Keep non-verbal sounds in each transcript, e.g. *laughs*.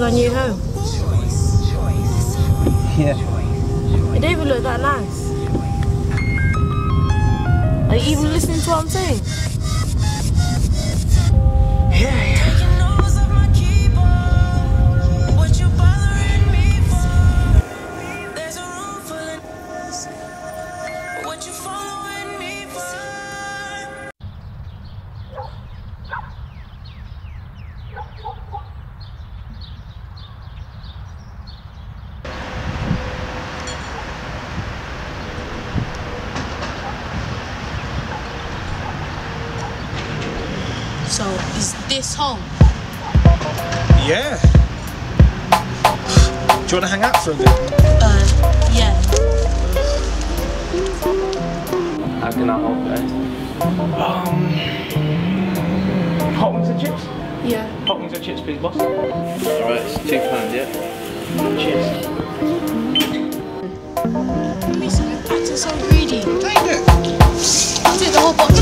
Is our new home. Yeah. It even look that nice. Are you even listening to what I'm saying? This home? Yeah. Do you want to hang out for a bit? Uh, yeah. How can I help, guys? Um. Hot wings and chips? Yeah. Hot wings and chips, please, boss. Alright, it's two pounds, yeah? Cheers. Mason, you're acting so greedy. Take it. I'll take the whole box.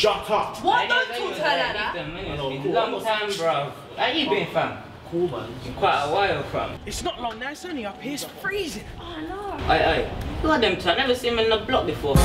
Shut up. What? Don't you to her that. It's long time, bro. How you been, fam? Cool, man. Been quite a while, fam. It's not long now, it's only up here, it's freezing. Oh, no. Aye, aye. Who are them two? I never seen them in the block before.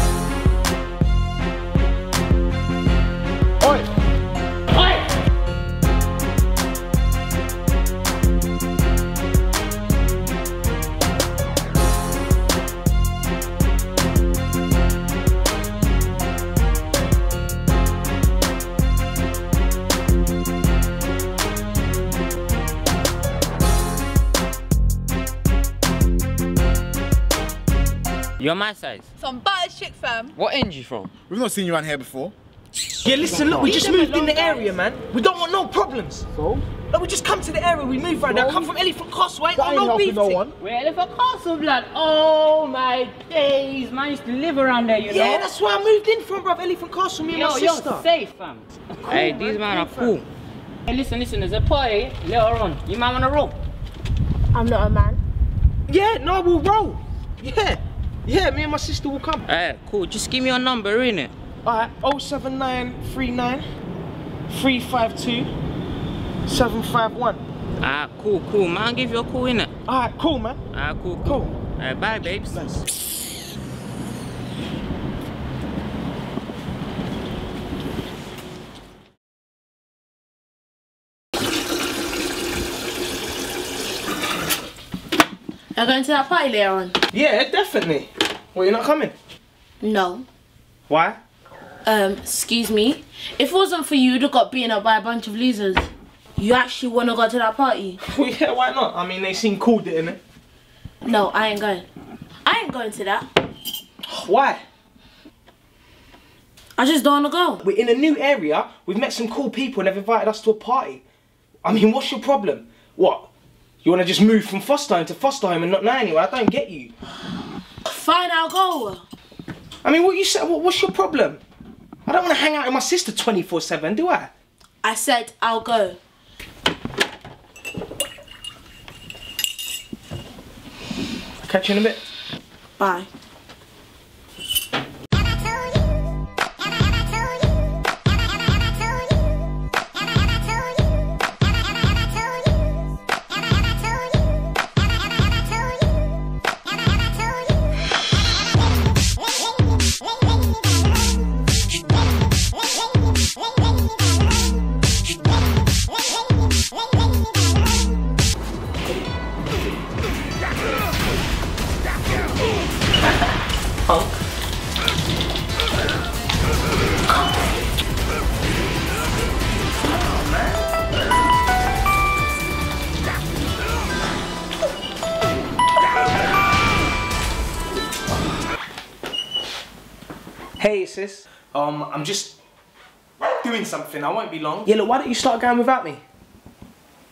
You're my size. Some butter chick fam. What end you from? We've not seen you around here before. Yeah, listen, look, we just moved in the area, man. We don't want no problems. So? Like, we just come to the area, we move right now. Come from Elephant Castle, ain't That got ain't no helping beef. no thing. one. Well, if a castle blood. Oh my days, man used to live around there, you know. Yeah, that's where I moved in from, bruv. Elephant Castle, me and Yo, my you're sister. safe, fam. hey, these men are cool. Hey, listen, listen, there's a party later on. You might wanna roll. I'm not a man. Yeah, no, we'll roll. Yeah. Yeah, me and my sister will come. Alright, cool. Just give me your number, innit? Alright, 07939 352 751. Ah, cool, cool. Man, I'll give you a call, innit? Alright, cool, man. Ah, cool, cool. Cool. Alright, bye, babes. Nice. You're going to that party later on? Yeah, definitely. Well, you're not coming? No. Why? Um, excuse me. If it wasn't for you, you'd have got beaten up by a bunch of losers. You actually want to go to that party? *laughs* Well, yeah, why not? I mean, they seem cool, didn't it? No, I ain't going. I ain't going to that. Why? I just don't want to go. We're in a new area. We've met some cool people and they've invited us to a party. I mean, what's your problem? What? You want to just move from foster home to foster home and not know anyone? I don't get you. Fine, I'll go. I mean, what you said? What, what's your problem? I don't want to hang out with my sister 24/7, do I? I said I'll go. Catch you in a bit. Bye. Hey sis, um, I'm just doing something. I won't be long. Yeah, look, why don't you start going without me?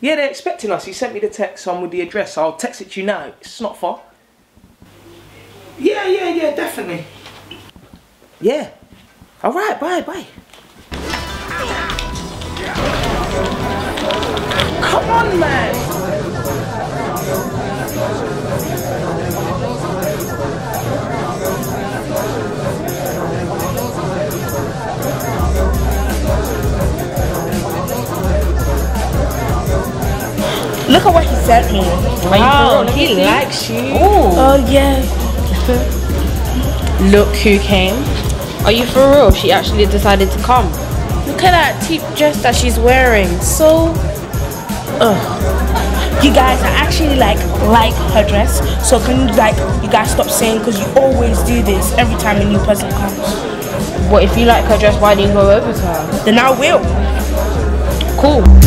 Yeah, they're expecting us. He sent me the text on with the address. I'll text it to you now. It's not far. Yeah, yeah, yeah, definitely. Yeah. All right, bye, bye. Come on, man. Look at what he sent me. Wow, he likes you. Oh, oh yeah. *laughs* Look who came. Are you for real? She actually decided to come. Look at that cheap dress that she's wearing. So, ugh. You guys, I actually like like her dress. So can you like you guys stop saying because you always do this every time a new person comes. What if you like her dress? Why didn't you go over to her? Then I will. Cool.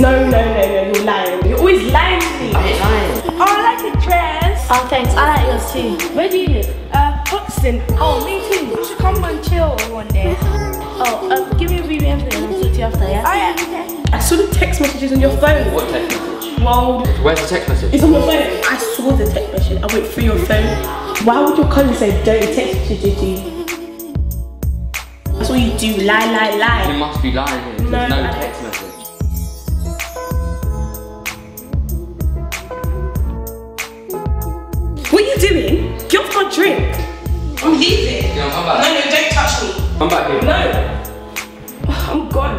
No, no, no, no, you're lying. You're always lying to me. I'm lying. Oh, I like your dress. Oh, thanks. I like yours too. Where do you live? Uh, Buxton. Oh, me too. You should come and chill one day. Oh, um, give me a BBM and I'll talk to you after, yeah? Oh yeah. Okay. I saw the text messages on your phone. What text message? Well, Where's the text message? it's on your phone. I saw the text message. I went through your phone. Why would your cousin say dirty text messages to you? That's what you do. Lie, lie, lie. You must be lying here. There's No, no, text message. Drink. I'm leaving. Yeah, come back. No, no, don't touch me. Come back here. No. I'm gone.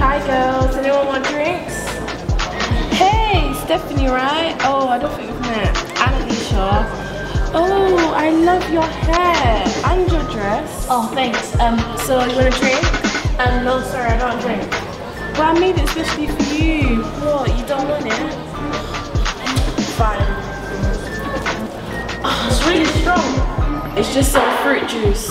Hi girls. Anyone want drinks? Hey, Stephanie, right? Oh, I don't think we've met. I'm Alicia. Oh, I love your hair and your dress. Oh, thanks. Um, So you want a drink? um, no, sorry, I don't drink. Well, I made it especially for you. What? You don't want it? Fine. Oh, it's really strong. It's just some fruit juice.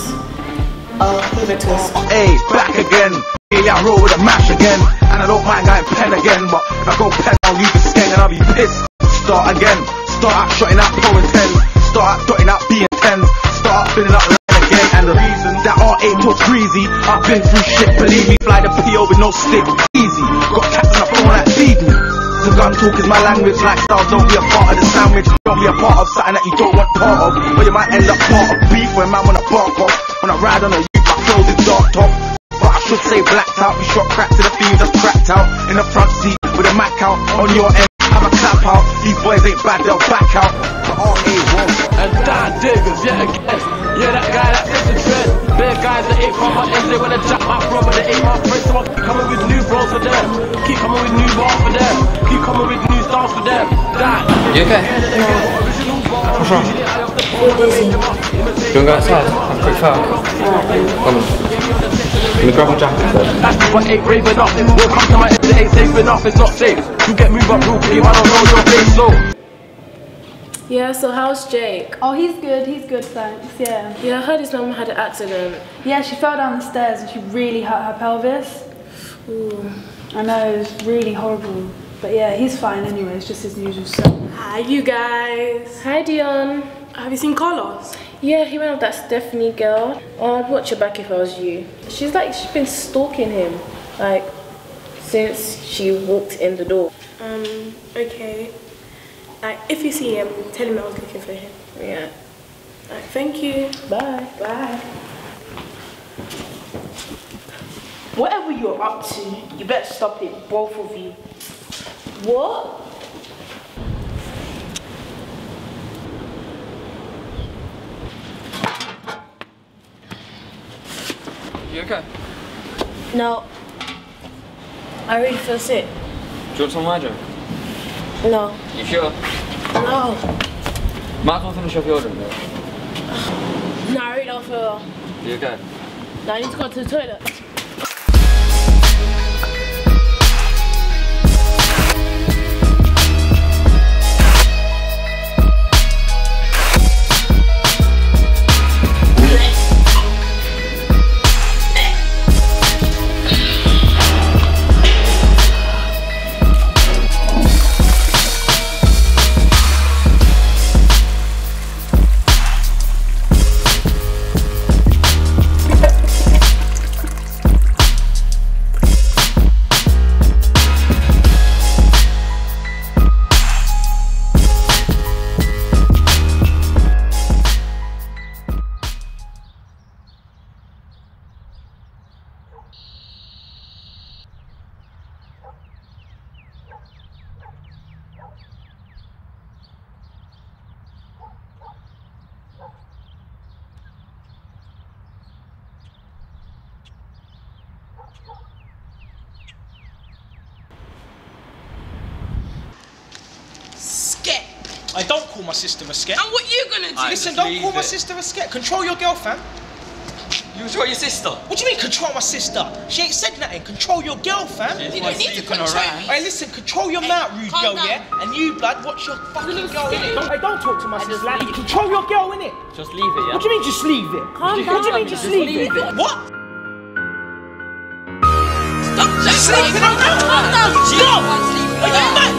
Oh, give it to. Hey, back again. Yeah, I roll with a mash again. And I don't mind going pen again. But if I go pen, I'll leave the skeng and I'll be pissed. Start again. Start out shutting out and tens. Start out dotting out B and tens. Start out filling up line again. And the reason that R8 talk greasy, I've been through shit, believe me. Fly the PO with no stick. Easy. Got cats on the phone like feed me. The gun talk is my language, lifestyle. Don't be a part of the sandwich. Don't be a part of something that you don't want part of. Or you might end up part of beef when man wanna bark off. When I ride on a youth, my clothes is dark top. But I should say blacked out. We shot crack to the fiends that's cracked out. In the front seat with a Mac out. On your end, have a clap out. These boys ain't bad, they'll back out. But RA1. and die diggers, yeah, again. Yeah, that guy that is the trend. Big guys that ain't from my ends, they wanna jack my brother, they ain't my friends, so I keep coming with new bros for them. Keep coming with new bars for them. Keep coming with new styles for them. Die. You okay? What's wrong? busy. Do you want to go outside? Have a quick fire? Come on. Let me grab my jacket first. That's people ain't brave enough. Won't come to my ends, it ain't safe enough, it's not safe. You get moved up real quick, I don't know your face, so. Yeah, so how's Jake? Oh, he's good. He's good, thanks. Yeah. Yeah, I heard his mum had an accident. Yeah, she fell down the stairs and she really hurt her pelvis. Ooh. I know, it was really horrible. But yeah, he's fine anyway. It's just his usual stuff. Hi, you guys. Hi, Dion. Have you seen Carlos? Yeah, he went with that Stephanie girl. Oh, I'd watch her back if I was you. She's like, she's been stalking him, like, since she walked in the door. Um, okay. Like, if you see him, tell him I was looking for him. Yeah. Like, thank you. Bye. Bye. Whatever you're up to, you better stop it, both of you. What? You okay? No. I really feel sick. Do you want some of my drink? No. You sure? No. As well finish off your drink though. No, I really don't feel well. You okay? No, I need to go to the toilet. I don't call my sister a sket. And what you gonna do? Listen, don't leave call my sister a sket. Control your girl, fam. You control your sister. What do you mean control my sister? She ain't said nothing. Control your girl, fam. She's You don't need to control around. me. Hey, listen, control your Hey, mouth, rude calm girl, down. yeah? And you, blood, watch your fucking little girl, innit? Don't, hey, don't talk to my just sister like leave that. Control your girl, innit? Just leave it, yeah? What do you mean just leave it? Calm what do you down. mean just, Just leave, leave it? it. What? Stop Sleeping Calm around. down. Stop. Stop. Are you mad?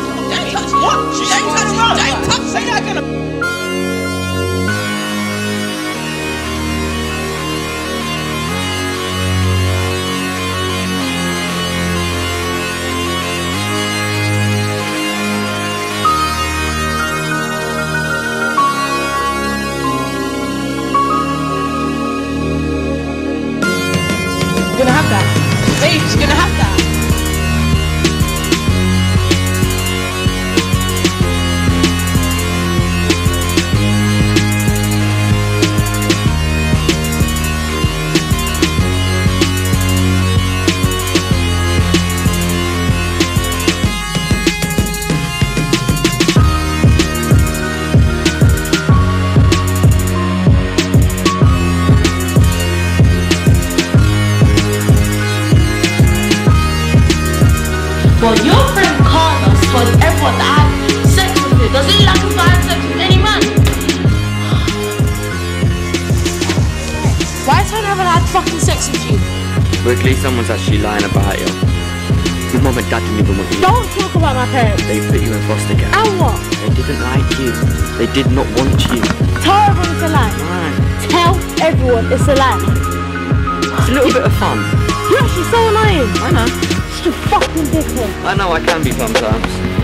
Had sex with any man? Why haven't had fucking sex with you? Quickly, someone's actually lying about you. Your mum and dad didn't even want you. Don't talk about my parents. They put you in foster care. And what? They didn't like you. They did not want you. Tell everyone it's a lie. Man, Tell everyone it's a lie. it's a little bit of fun. You're actually so annoying. I know. Just a fucking dickhead. I know I can be sometimes.